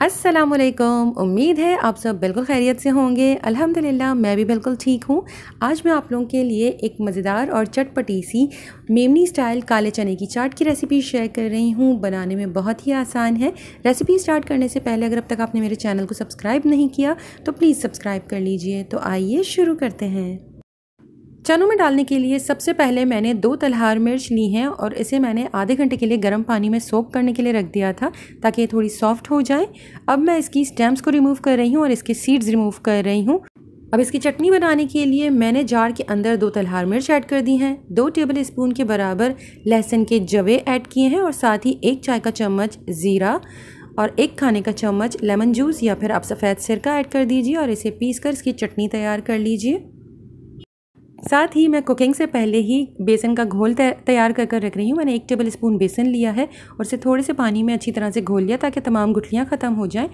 असलकुम उम्मीद है आप सब बिल्कुल खैरियत से होंगे। अल्हम्दुलिल्लाह, मैं भी बिल्कुल ठीक हूँ। आज मैं आप लोगों के लिए एक मज़ेदार और चटपटी सी मेमनी स्टाइल काले चने की चाट की रेसिपी शेयर कर रही हूँ। बनाने में बहुत ही आसान है। रेसिपी स्टार्ट करने से पहले अगर अब तक आपने मेरे चैनल को सब्सक्राइब नहीं किया तो प्लीज़ सब्सक्राइब कर लीजिए। तो आइए शुरू करते हैं। चनों में डालने के लिए सबसे पहले मैंने दो तलहार मिर्च ली हैं और इसे मैंने आधे घंटे के लिए गर्म पानी में सोक करने के लिए रख दिया था ताकि ये थोड़ी सॉफ्ट हो जाए। अब मैं इसकी स्टेम्स को रिमूव कर रही हूँ और इसके सीड्स रिमूव कर रही हूँ। अब इसकी चटनी बनाने के लिए मैंने जार के अंदर दो तलहार मिर्च ऐड कर दी हैं। दो टेबल स्पून के बराबर लहसुन के जवे ऐड किए हैं और साथ ही एक चाय का चम्मच ज़ीरा और एक खाने का चम्मच लेमन जूस या फिर आप सफ़ेद सिरका ऐड कर दीजिए और इसे पीस कर इसकी चटनी तैयार कर लीजिए। साथ ही मैं कुकिंग से पहले ही बेसन का घोल तैयार कर कर रख रही हूँ। मैंने एक टेबल स्पून बेसन लिया है और इसे थोड़े से पानी में अच्छी तरह से घोल लिया ताकि तमाम गुठलियाँ ख़त्म हो जाएँ।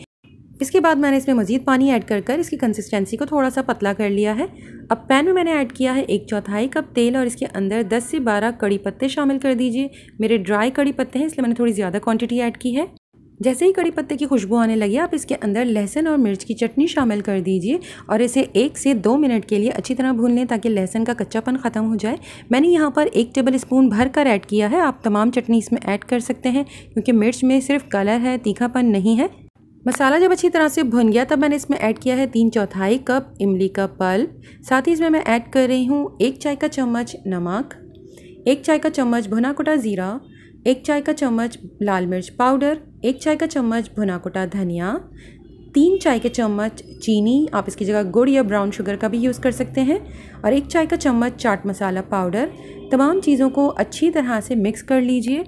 इसके बाद मैंने इसमें मज़ीद पानी ऐड कर कर इसकी कंसिस्टेंसी को थोड़ा सा पतला कर लिया है। अब पैन में मैंने ऐड किया है एक चौथाई कप तेल और इसके अंदर 10 से 12 कड़ी पत्ते शामिल कर दीजिए। मेरे ड्राई कड़ी पत्ते हैं, इसलिए मैंने थोड़ी ज़्यादा क्वांटिटी ऐड की है। जैसे ही कड़ी पत्ते की खुशबू आने लगी, आप इसके अंदर लहसुन और मिर्च की चटनी शामिल कर दीजिए और इसे एक से दो मिनट के लिए अच्छी तरह भून लें ताकि लहसुन का कच्चापन ख़त्म हो जाए। मैंने यहाँ पर एक टेबल स्पून भर कर ऐड किया है। आप तमाम चटनी इसमें ऐड कर सकते हैं, क्योंकि मिर्च में सिर्फ़ कलर है, तीखापन नहीं है। मसाला जब अच्छी तरह से भुन गया, तब मैंने इसमें ऐड किया है तीन चौथाई कप इमली का पल्प। साथ ही इसमें मैं ऐड कर रही हूँ एक चाय का चम्मच नमक, एक चाय का चम्मच भुना कुटा ज़ीरा एक चाय का चम्मच लाल मिर्च पाउडर, एक चाय का चम्मच भुना कुटा धनिया, तीन चाय के चम्मच चीनी, आप इसकी जगह गुड़ या ब्राउन शुगर का भी यूज़ कर सकते हैं, और एक चाय का चम्मच चाट मसाला पाउडर। तमाम चीज़ों को अच्छी तरह से मिक्स कर लीजिए।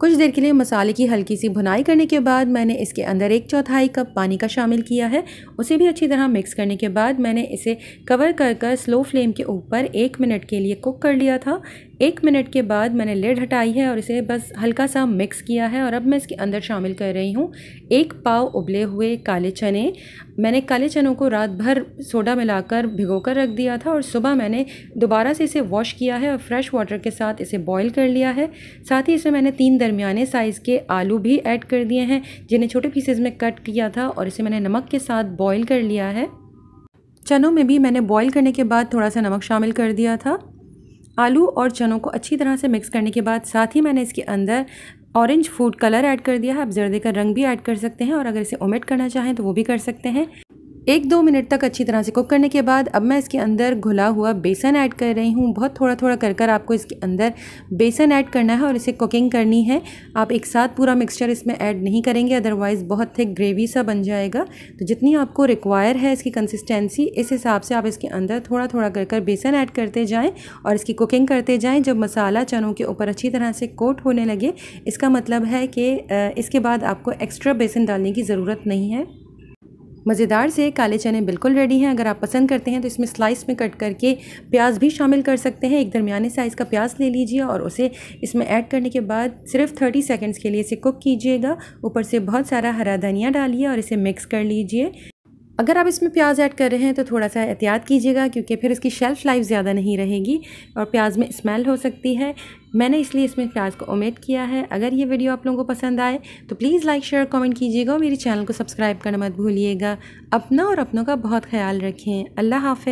कुछ देर के लिए मसाले की हल्की सी भुनाई करने के बाद मैंने इसके अंदर एक चौथाई कप पानी का शामिल किया है। उसे भी अच्छी तरह मिक्स करने के बाद मैंने इसे कवर कर कर स्लो फ्लेम के ऊपर एक मिनट के लिए कुक कर लिया था। एक मिनट के बाद मैंने लेड हटाई है और इसे बस हल्का सा मिक्स किया है और अब मैं इसके अंदर शामिल कर रही हूँ एक पाव उबले हुए काले चने। मैंने काले चनों को रात भर सोडा मिलाकर भिगो कर रख दिया था और सुबह मैंने दोबारा से इसे वॉश किया है और फ्रेश वाटर के साथ इसे बॉईल कर लिया है। साथ ही इसमें मैंने तीन दरमियाने साइज़ के आलू भी ऐड कर दिए हैं, जिन्हें छोटे पीसेज में कट किया था और इसे मैंने नमक के साथ बॉयल कर लिया है। चनों में भी मैंने बॉईल करने के बाद थोड़ा सा नमक शामिल कर दिया था। आलू और चनों को अच्छी तरह से मिक्स करने के बाद साथ ही मैंने इसके अंदर ऑरेंज फ़ूड कलर ऐड कर दिया है। आप जर्दे का रंग भी ऐड कर सकते हैं और अगर इसे ओमेट करना चाहें तो वो भी कर सकते हैं। एक दो मिनट तक अच्छी तरह से कुक करने के बाद अब मैं इसके अंदर घुला हुआ बेसन ऐड कर रही हूँ। बहुत थोड़ा थोड़ा कर कर आपको इसके अंदर बेसन ऐड करना है और इसे कुकिंग करनी है। आप एक साथ पूरा मिक्सचर इसमें ऐड नहीं करेंगे, अदरवाइज़ बहुत थिक ग्रेवी सा बन जाएगा। तो जितनी आपको रिक्वायर है इसकी कंसिस्टेंसी इस हिसाब से आप इसके अंदर थोड़ा थोड़ा कर कर बेसन ऐड करते जाएँ और इसकी कुकिंग करते जाएँ। जब मसाला चनों के ऊपर अच्छी तरह से कोट होने लगे, इसका मतलब है कि इसके बाद आपको एक्स्ट्रा बेसन डालने की ज़रूरत नहीं है। मज़ेदार से काले चने बिल्कुल रेडी हैं। अगर आप पसंद करते हैं तो इसमें स्लाइस में कट करके प्याज भी शामिल कर सकते हैं। एक दरमियाने साइज़ का प्याज ले लीजिए और उसे इसमें ऐड करने के बाद सिर्फ़ थर्टी सेकेंड्स के लिए इसे कुक कीजिएगा। ऊपर से बहुत सारा हरा धनिया डालिए और इसे मिक्स कर लीजिए। अगर आप इसमें प्याज ऐड कर रहे हैं तो थोड़ा सा एहतियात कीजिएगा, क्योंकि फिर इसकी शेल्फ़ लाइफ ज़्यादा नहीं रहेगी और प्याज में स्मेल हो सकती है। मैंने इसलिए इसमें प्याज को ओमेट किया है। अगर ये वीडियो आप लोगों को पसंद आए तो प्लीज़ लाइक, शेयर, कमेंट कीजिएगा और मेरे चैनल को सब्सक्राइब करना मत भूलिएगा। अपना और अपनों का बहुत ख्याल रखें। अल्लाह हाफ़